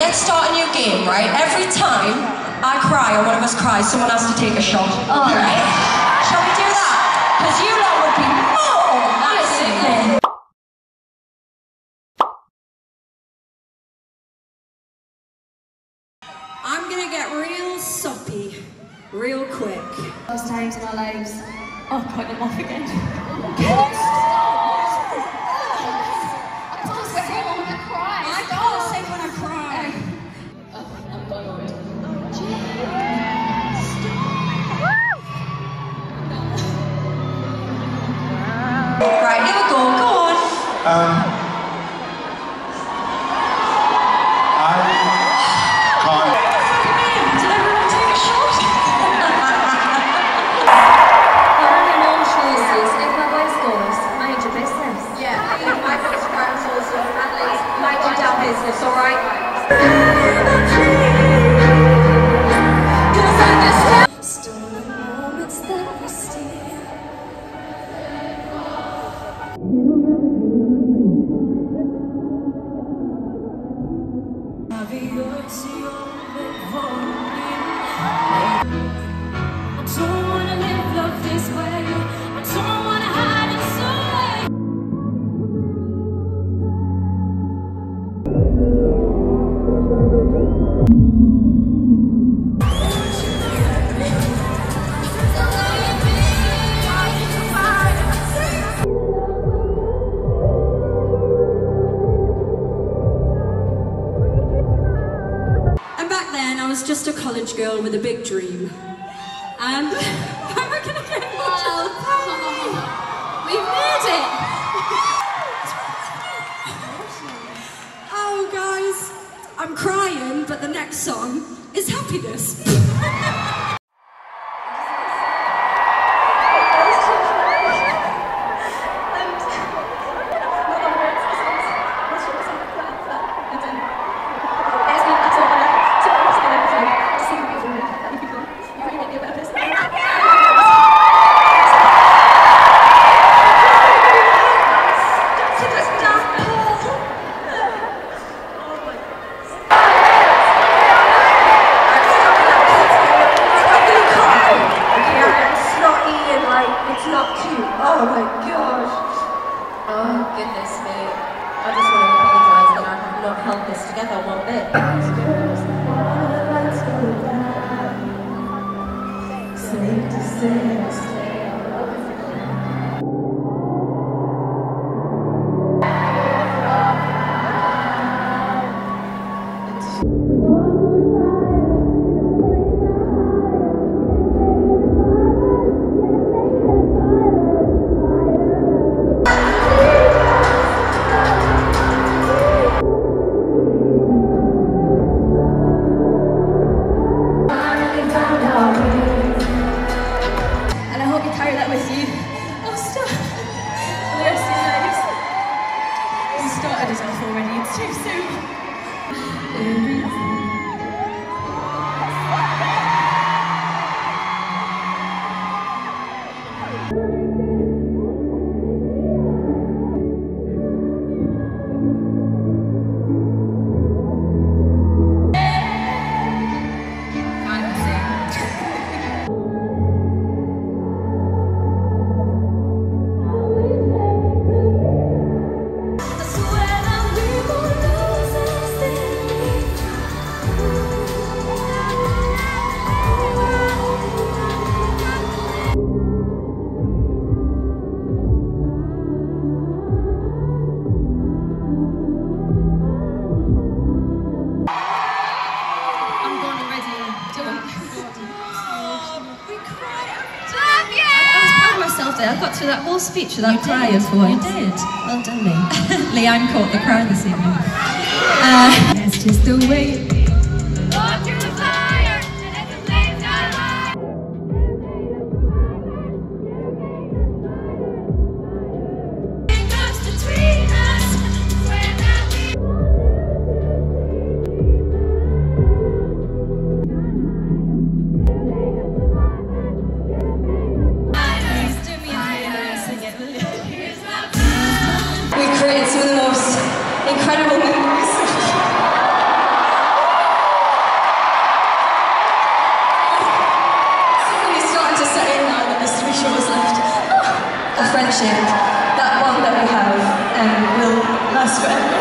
Let's start a new game, right? Every time I cry or one of us cries, someone has to take a shot. Oh. Right? Shall we do that? Because you lot would be mortal. Absolutely. I'm gonna get real soppy, real quick. Those times in our lives. Oh, cut him off again. Tchau. I don't wanna live just a college girl with a big dream. Um, and I reckon I get well, We've made it! Oh, guys, I'm crying, but the next song is happiness. Oh my gosh. Oh goodness me. I just want to apologise that I have not held this together one bit. myself there. I got through that whole speech without crying for once. You did. Well done, me. Leigh-Anne caught the crown this evening. Uh, it's just the way. incredible memories. Something is starting to say in now that there's three shows left. A friendship, that one that we have, and will last forever.